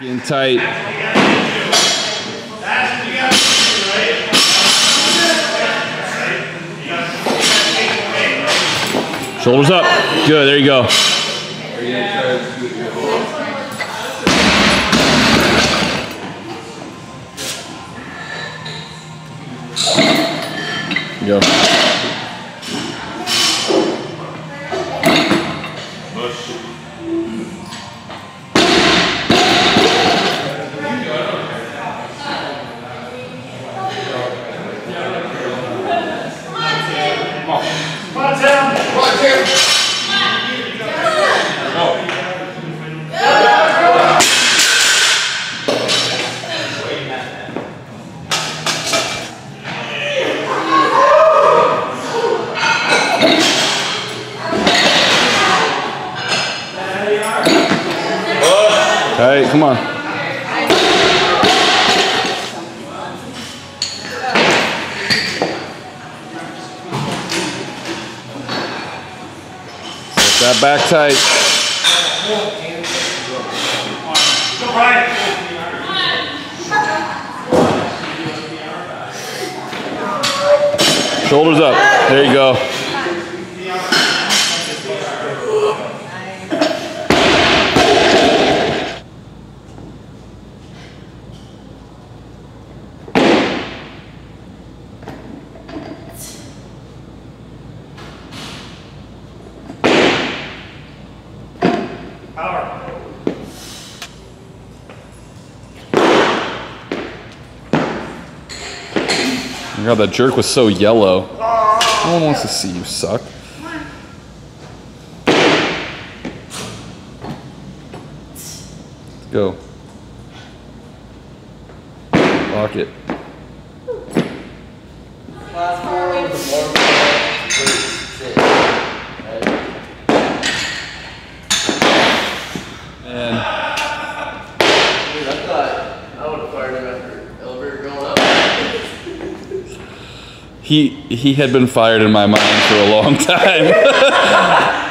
In tight. Shoulders up. Good. There you go. Go. Hey, come on. Set that back tight. Shoulders up. There you go. Oh my god, that jerk was so yellow. No one wants to see you suck. Go. Lock it. He he had been fired in my mind for a long time.